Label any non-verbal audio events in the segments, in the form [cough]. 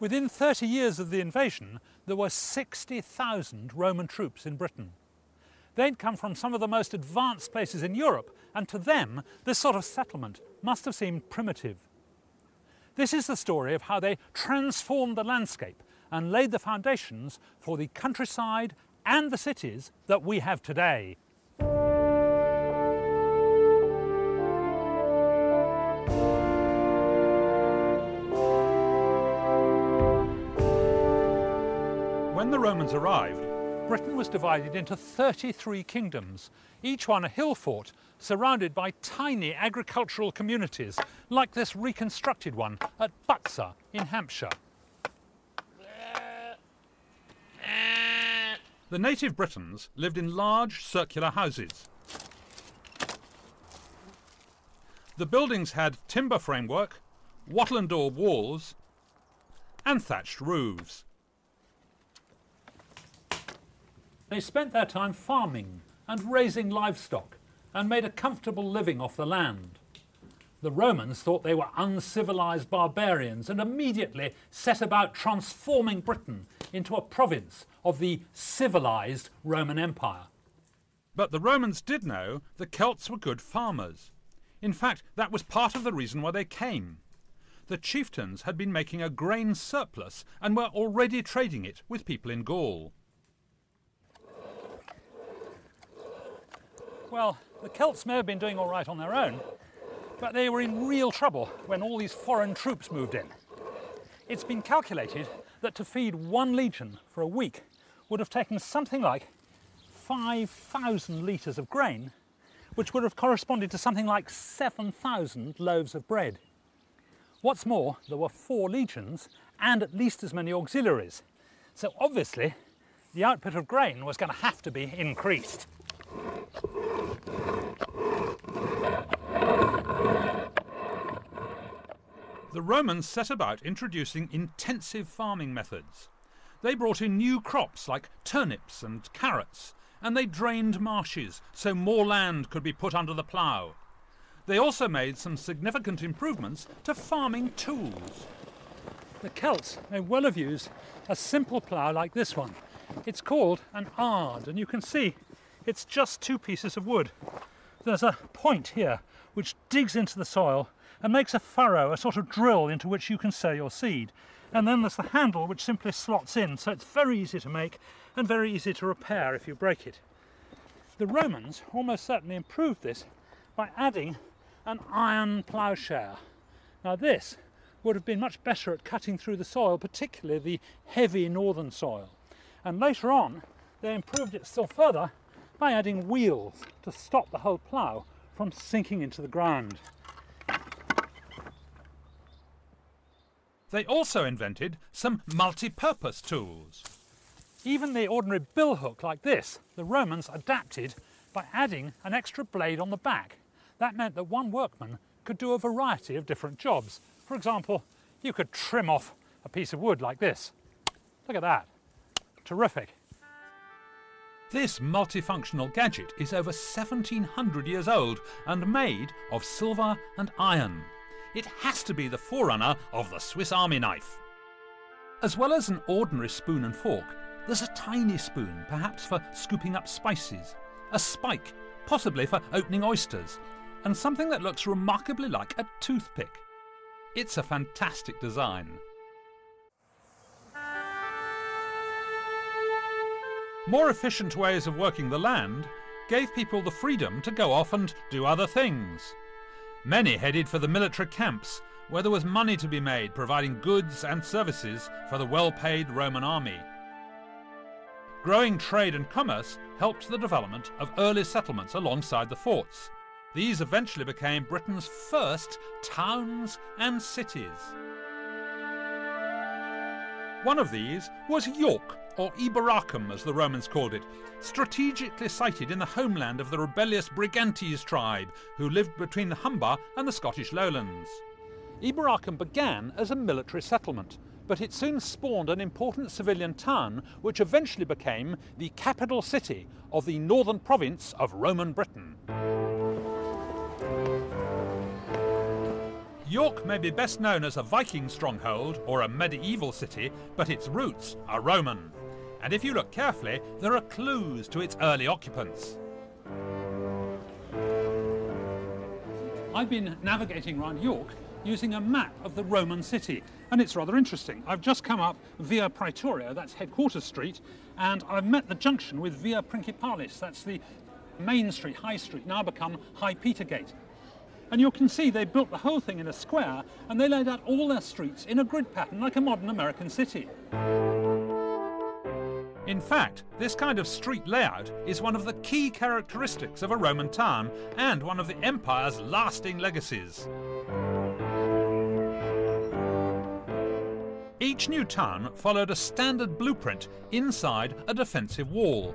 Within 30 years of the invasion, there were 60,000 Roman troops in Britain. They'd come from some of the most advanced places in Europe, and to them, this sort of settlement must have seemed primitive. This is the story of how they transformed the landscape and laid the foundations for the countryside and the cities that we have today. When the Romans arrived, Britain was divided into 33 kingdoms, each one a hill fort surrounded by tiny agricultural communities, like this reconstructed one at Butser in Hampshire. The native Britons lived in large circular houses. The buildings had timber framework, wattle and daub walls, and thatched roofs. They spent their time farming and raising livestock and made a comfortable living off the land. The Romans thought they were uncivilized barbarians and immediately set about transforming Britain into a province of the civilized Roman Empire. But the Romans did know the Celts were good farmers. In fact, that was part of the reason why they came. The chieftains had been making a grain surplus and were already trading it with people in Gaul. Well, the Celts may have been doing all right on their own, but they were in real trouble when all these foreign troops moved in. It's been calculated that to feed one legion for a week would have taken something like 5,000 litres of grain, which would have corresponded to something like 7,000 loaves of bread. What's more, there were four legions and at least as many auxiliaries. So obviously, the output of grain was going to have to be increased. The Romans set about introducing intensive farming methods. They brought in new crops like turnips and carrots, and they drained marshes so more land could be put under the plough. They also made some significant improvements to farming tools. The Celts may well have used a simple plough like this one. It's called an ard, and you can see it's just two pieces of wood. There's a point here which digs into the soil and makes a furrow, a sort of drill into which you can sow your seed. And then there's the handle which simply slots in, so it's very easy to make and very easy to repair if you break it. The Romans almost certainly improved this by adding an iron ploughshare. Now this would have been much better at cutting through the soil, particularly the heavy northern soil. And later on, they improved it still further by adding wheels to stop the whole plough from sinking into the ground. They also invented some multi-purpose tools. Even the ordinary billhook like this, the Romans adapted by adding an extra blade on the back. That meant that one workman could do a variety of different jobs. For example, you could trim off a piece of wood like this. Look at that. Terrific. This multifunctional gadget is over 1700 years old and made of silver and iron. It has to be the forerunner of the Swiss Army knife. As well as an ordinary spoon and fork, there's a tiny spoon, perhaps for scooping up spices, a spike, possibly for opening oysters, and something that looks remarkably like a toothpick. It's a fantastic design. More efficient ways of working the land gave people the freedom to go off and do other things. Many headed for the military camps, where there was money to be made providing goods and services for the well paid Roman army. Growing trade and commerce helped the development of early settlements alongside the forts. These eventually became Britain's first towns and cities. One of these was York, or Eboracum as the Romans called it, strategically sited in the homeland of the rebellious Brigantes tribe who lived between the Humber and the Scottish lowlands. Eboracum began as a military settlement, but it soon spawned an important civilian town which eventually became the capital city of the northern province of Roman Britain. York may be best known as a Viking stronghold or a medieval city, but its roots are Roman. And if you look carefully, there are clues to its early occupants. I've been navigating around York using a map of the Roman city, and it's rather interesting. I've just come up Via Praetoria, that's Headquarters Street, and I've met the junction with Via Principalis, that's the main street, High Street, now become High Petergate. And you can see they built the whole thing in a square and they laid out all their streets in a grid pattern like a modern American city. In fact, this kind of street layout is one of the key characteristics of a Roman town and one of the empire's lasting legacies. Each new town followed a standard blueprint inside a defensive wall,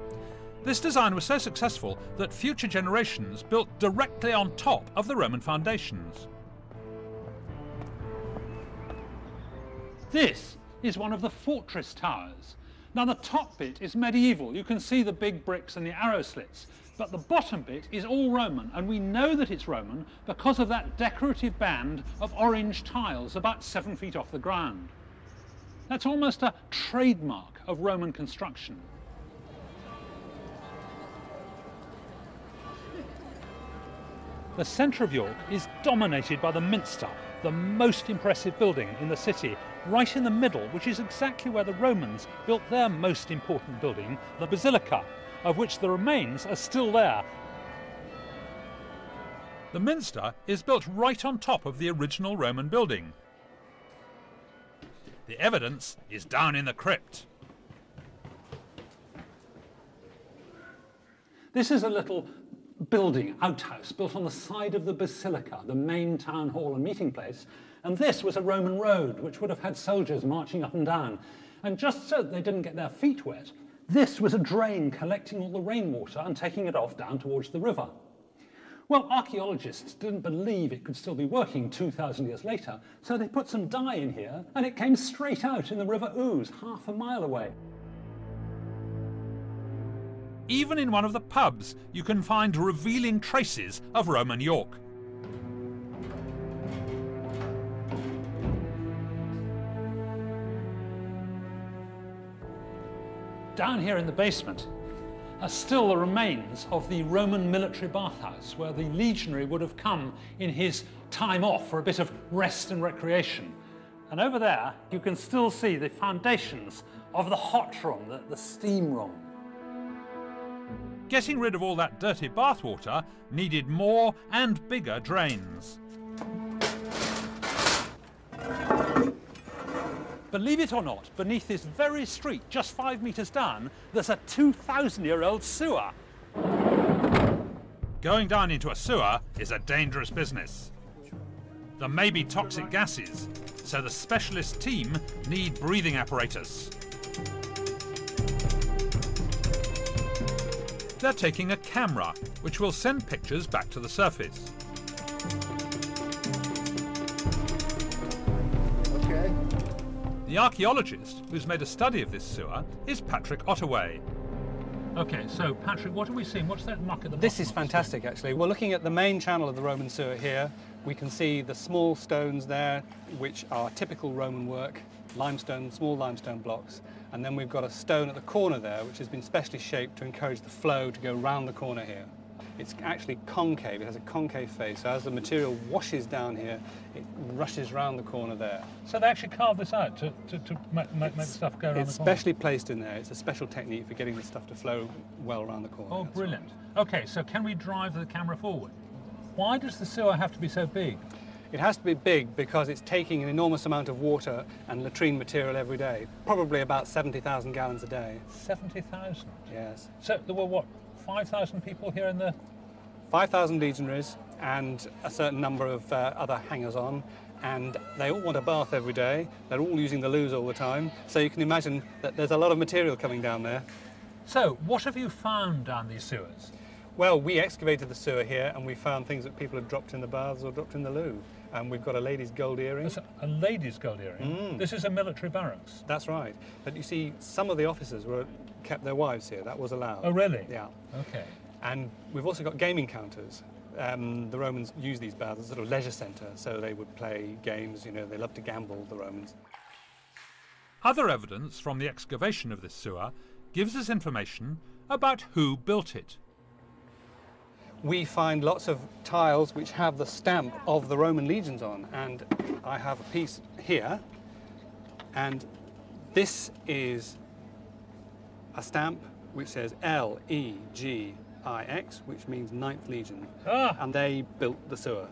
this design was so successful that future generations built directly on top of the Roman foundations. This is one of the fortress towers. Now the top bit is medieval. You can see the big bricks and the arrow slits. But the bottom bit is all Roman, and we know that it's Roman because of that decorative band of orange tiles about seven feet off the ground. That's almost a trademark of Roman construction. The centre of York is dominated by the Minster, the most impressive building in the city, right in the middle, which is exactly where the Romans built their most important building, the Basilica, of which the remains are still there. The Minster is built right on top of the original Roman building. The evidence is down in the crypt. This is a little building, outhouse, built on the side of the basilica, the main town hall and meeting place. And this was a Roman road, which would have had soldiers marching up and down. And just so they didn't get their feet wet, this was a drain collecting all the rainwater and taking it off down towards the river. Well, archaeologists didn't believe it could still be working 2,000 years later, so they put some dye in here and it came straight out in the River Ouse, half a mile away. Even in one of the pubs, you can find revealing traces of Roman York. Down here in the basement are still the remains of the Roman military bathhouse where the legionary would have come in his time off for a bit of rest and recreation. And over there, you can still see the foundations of the hot room, the, the steam room. Getting rid of all that dirty bathwater needed more and bigger drains. Believe it or not, beneath this very street, just five metres down, there's a 2,000 year old sewer. Going down into a sewer is a dangerous business. There may be toxic gases, so the specialist team need breathing apparatus. They're taking a camera, which will send pictures back to the surface. Okay. The archaeologist who's made a study of this sewer is Patrick Ottaway. Okay, so Patrick, what are we seeing? What's that muck at the bottom? This is fantastic, actually. We're looking at the main channel of the Roman sewer here. We can see the small stones there, which are typical Roman work, limestone, small limestone blocks. And then we've got a stone at the corner there, which has been specially shaped to encourage the flow to go round the corner here. It's actually concave, it has a concave face, so as the material washes down here, it rushes round the corner there. So they actually carved this out to, to, to make, make, the stuff go around It's specially placed in there. It's a special technique for getting the stuff to flow well around the corner. Oh, brilliant. Right. Okay, so can we drive the camera forward? Why does the sewer have to be so big? It has to be big because it's taking an enormous amount of water and latrine material every day, probably about 70,000 gallons a day. 70,000? Yes. So there were what, 5,000 people here in the... 5,000 legionaries and a certain number of uh, other hangers-on and they all want a bath every day. They're all using the loos all the time. So you can imagine that there's a lot of material coming down there. So what have you found down these sewers? Well, we excavated the sewer here and we found things that people had dropped in the baths or dropped in the loo and we've got a lady's gold earring. A, a lady's gold earring? Mm. This is a military barracks? That's right. But you see, some of the officers were kept their wives here. That was allowed. Oh, really? Yeah. Okay. And we've also got gaming counters. um, the Romans used these baths as a sort of leisure centre, so they would play games, you know, they loved to gamble, the Romans. Other evidence from the excavation of this sewer gives us information about who built it. We find lots of tiles which have the stamp of the Roman legions on, and I have a piece here, and this is a stamp which says L E G I X, which means Ninth Legion, Ah. and they built the sewer.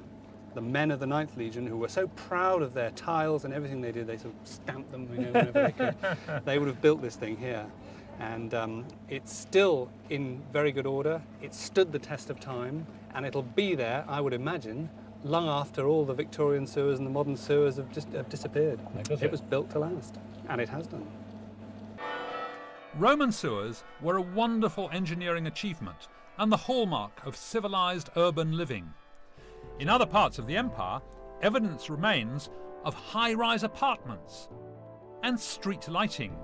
The men of the Ninth Legion, who were so proud of their tiles and everything they did, they sort of stamped them you know, whenever they could. [laughs] They would have built this thing here, and um, it's still in very good order. It stood the test of time, and it'll be there, I would imagine, long after all the Victorian sewers and the modern sewers have just have disappeared. It it? was built to last, and it has done. Roman sewers were a wonderful engineering achievement and the hallmark of civilized urban living. In other parts of the empire, evidence remains of high rise apartments and street lighting.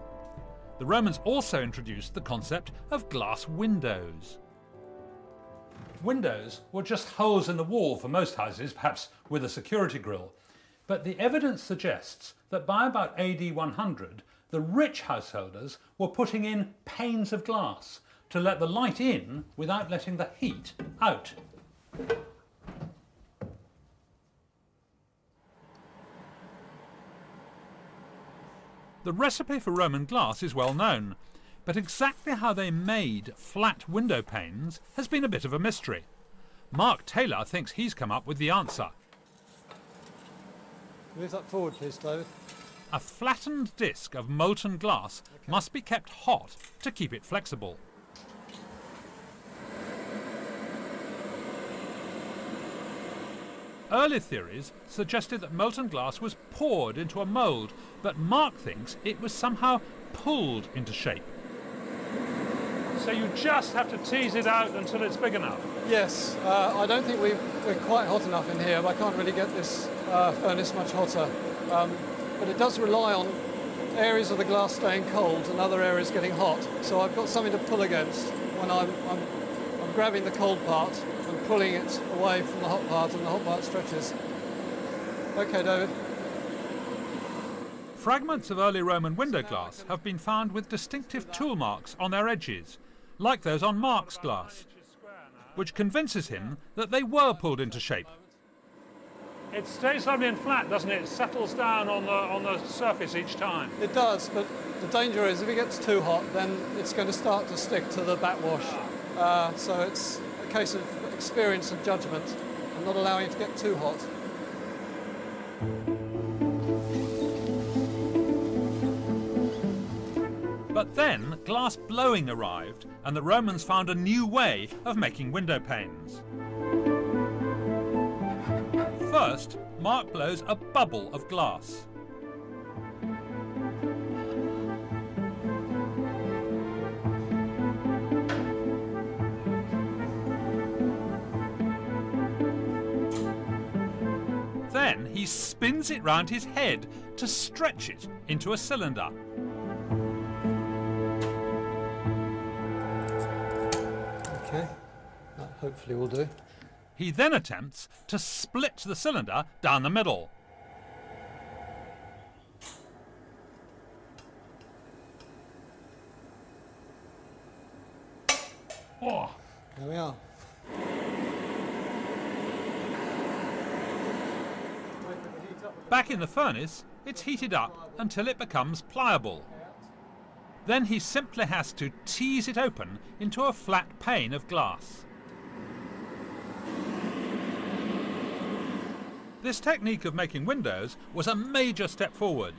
The Romans also introduced the concept of glass windows. Windows were just holes in the wall for most houses, perhaps with a security grille. But the evidence suggests that by about AD 100, the rich householders were putting in panes of glass to let the light in without letting the heat out. The recipe for Roman glass is well known, but exactly how they made flat window panes has been a bit of a mystery. Mark Taylor thinks he's come up with the answer. Move that forward, please, David. A flattened disc of molten glass must be kept hot to keep it flexible. Early theories suggested that molten glass was poured into a mould, but Mark thinks it was somehow pulled into shape. So you just have to tease it out until it's big enough. Yes, uh, I don't think we we're quite hot enough in here. I can't really get this uh, furnace much hotter. Um, but it does rely on areas of the glass staying cold and other areas getting hot. So I've got something to pull against when I'm, I'm, I'm grabbing the cold part pulling it away from the hot part and the hot part stretches. Okay, David. Fragments of early Roman window glass have been found with distinctive tool marks on their edges, like those on Mark's glass, which convinces him that they were pulled into shape. It stays lovely and flat, doesn't it? It settles down on the, on the surface each time. It does, but the danger is if it gets too hot, then it's going to start to stick to the backwash. Uh, so it's a case of experience and judgment and not allowing it to get too hot. But then glass blowing arrived, and the Romans found a new way of making window panes. First, Mark blows a bubble of glass. He spins it round his head to stretch it into a cylinder. Okay, that hopefully will do. He then attempts to split the cylinder down the middle. Oh, There we are. Back in the furnace, it's heated up until it becomes pliable. Then he simply has to tease it open into a flat pane of glass. This technique of making windows was a major step forward.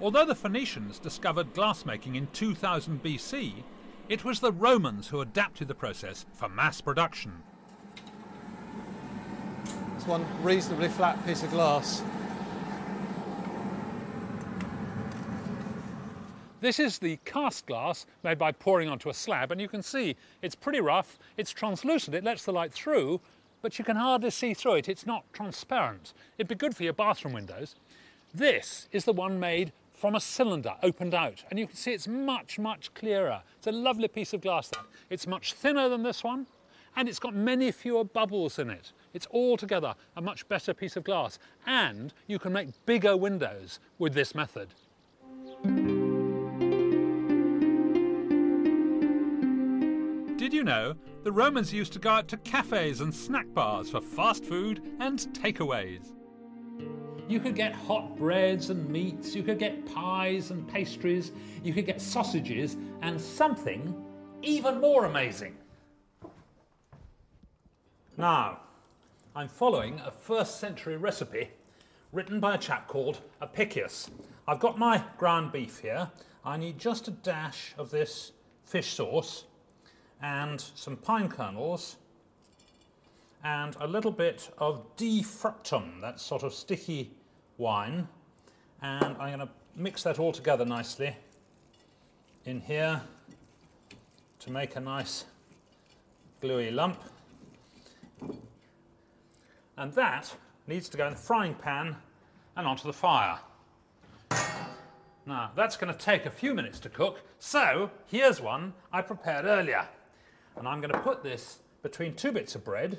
Although the Phoenicians discovered glassmaking in 2000 BC, it was the Romans who adapted the process for mass production. It's one reasonably flat piece of glass. This is the cast glass made by pouring onto a slab, and you can see it's pretty rough, it's translucent, it lets the light through, but you can hardly see through it, it's not transparent. It'd be good for your bathroom windows. This is the one made from a cylinder opened out, and you can see it's much, much clearer. It's a lovely piece of glass that. It's much thinner than this one, and it's got many fewer bubbles in it. It's altogether a much better piece of glass, and you can make bigger windows with this method. Did you know the Romans used to go out to cafes and snack bars for fast food and takeaways? You could get hot breads and meats, you could get pies and pastries, you could get sausages, and something even more amazing. Now, I'm following a first century recipe written by a chap called Apicius. I've got my ground beef here. I need just a dash of this fish sauce and some pine kernels and a little bit of defrutum, that sort of sticky wine. And I'm going to mix that all together nicely in here to make a nice gluey lump. And that needs to go in the frying pan and onto the fire. Now, that's going to take a few minutes to cook, so here's one I prepared earlier. And I'm going to put this between two bits of bread.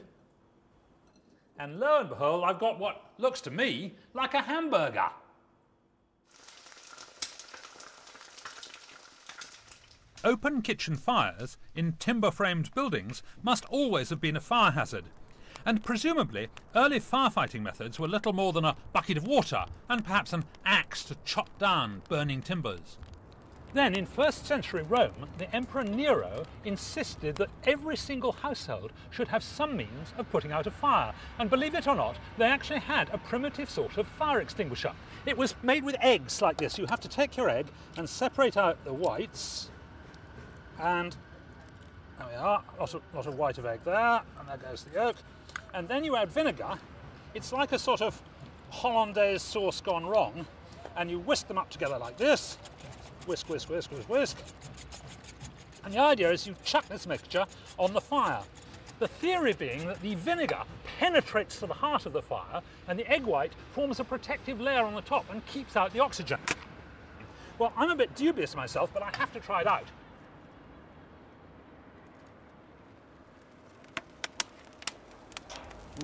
And lo and behold, I've got what looks to me like a hamburger. Open kitchen fires in timber framed buildings must always have been a fire hazard, and presumably early firefighting methods were little more than a bucket of water and perhaps an axe to chop down burning timbers. Then, in first century Rome, the Emperor Nero insisted that every single household should have some means of putting out a fire. And believe it or not, they actually had a primitive sort of fire extinguisher. It was made with eggs like this. You have to take your egg and separate out the whites. And there we are, lot of, lot of white of egg there, and there goes the yolk. And then you add vinegar. It's like a sort of hollandaise sauce gone wrong. And you whisk them up together like this whisk, whisk, whisk, whisk, whisk. And the idea is you chuck this mixture on the fire. The theory being that the vinegar penetrates to the heart of the fire and the egg white forms a protective layer on the top and keeps out the oxygen. Well, I'm a bit dubious myself, but I have to try it out.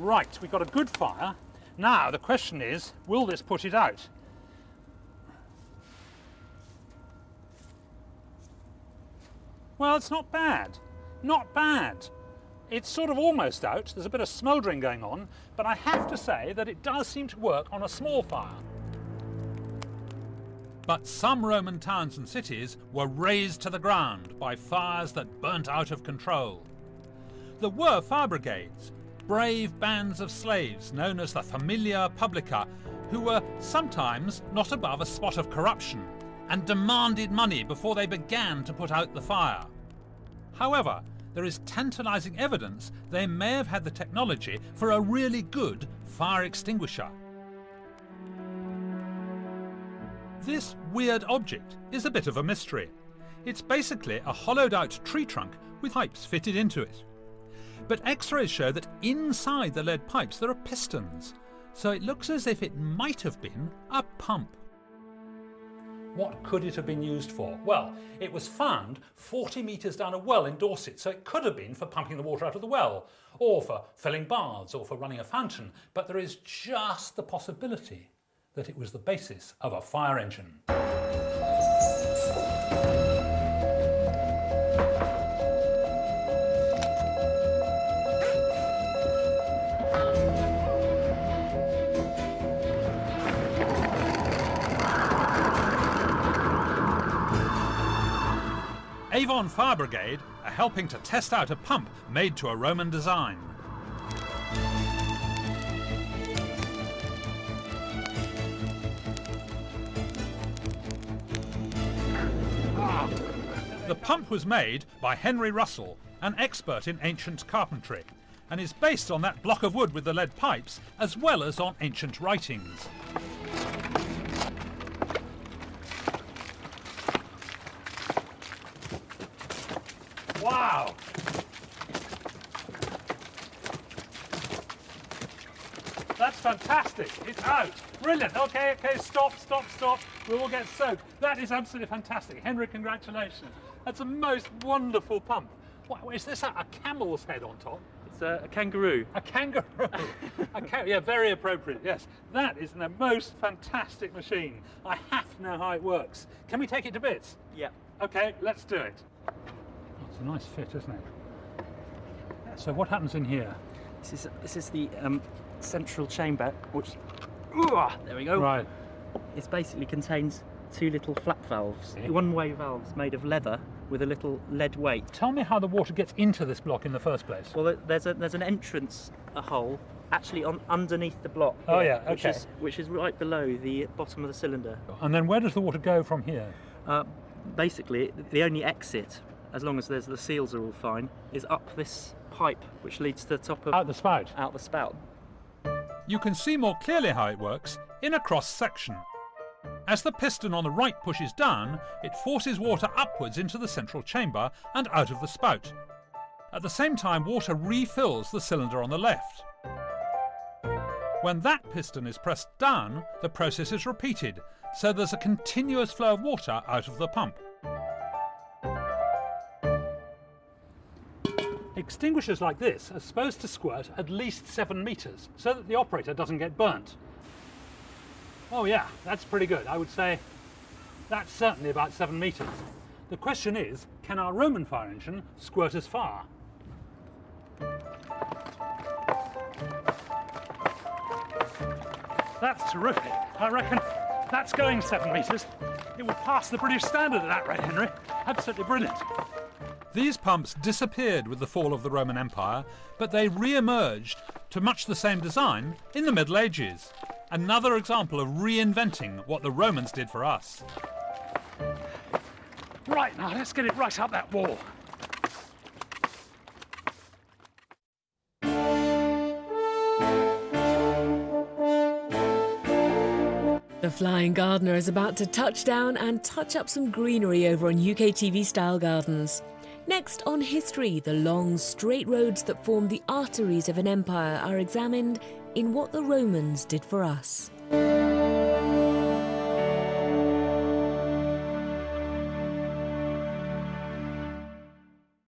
Right, we've got a good fire. Now, the question is, will this put it out? Well, it's not bad. Not bad. It's sort of almost out. There's a bit of smouldering going on, but I have to say that it does seem to work on a small fire. But some Roman towns and cities were razed to the ground by fires that burnt out of control. There were fire brigades, brave bands of slaves known as the Familia Publica, who were sometimes not above a spot of corruption and demanded money before they began to put out the fire. However, there is tantalising evidence they may have had the technology for a really good fire extinguisher. This weird object is a bit of a mystery. It's basically a hollowed out tree trunk with pipes fitted into it. But x rays show that inside the lead pipes there are pistons, so it looks as if it might have been a pump. What could it have been used for? Well, it was found 40 metres down a well in Dorset, so it could have been for pumping the water out of the well, or for filling baths, or for running a fountain, but there is just the possibility that it was the basis of a fire engine. Avon Fire Brigade are helping to test out a pump made to a Roman design. The pump was made by Henry Russell, an expert in ancient carpentry, and is based on that block of wood with the lead pipes, as well as on ancient writings. Wow! That's fantastic. It's out. Brilliant. Okay, okay, stop, stop, stop. We will get soaked. That is absolutely fantastic. Henry, congratulations. That's a most wonderful pump. What, is this a, a camel's head on top? It's a, a kangaroo. A kangaroo. [laughs] a ca- yeah, very appropriate. Yes, that is the most fantastic machine. I have to know how it works. Can we take it to bits? Yeah. Okay, let's do it. It's a nice fit, isn't it? So what happens in here? This is this is the um, central chamber, which there we go. Right. It basically contains two little flap valves, one-way valves made of leather with a little lead weight. Tell me how the water gets into this block in the first place. Well, there's a there's an entrance, a hole, actually on underneath the block. Oh, here, yeah, Which okay. is which is right below the bottom of the cylinder. And then where does the water go from here? Uh, basically, the only exit, as long as there's the seals are all fine, is up this pipe, which leads to the top of Out the spout. out the spout. You can see more clearly how it works in a cross section. As the piston on the right pushes down, it forces water upwards into the central chamber and out of the spout. At the same time, water refills the cylinder on the left. When that piston is pressed down, the process is repeated, so there's a continuous flow of water out of the pump. Extinguishers like this are supposed to squirt at least 7 metres so that the operator doesn't get burnt. Oh yeah, that's pretty good. I would say that's certainly about 7 metres. The question is, can our Roman fire engine squirt as far? That's terrific. I reckon that's going 7 metres. It would pass the British standard at that rate, Henry. Absolutely brilliant. These pumps disappeared with the fall of the Roman Empire, but they re emerged to much the same design in the Middle Ages. Another example of reinventing what the Romans did for us. Right, now let's get it right up that wall. The Flying Gardener is about to touch down and touch up some greenery over on UK TV style gardens. Next on History, the long, straight roads that form the arteries of an empire are examined in What the Romans Did for Us.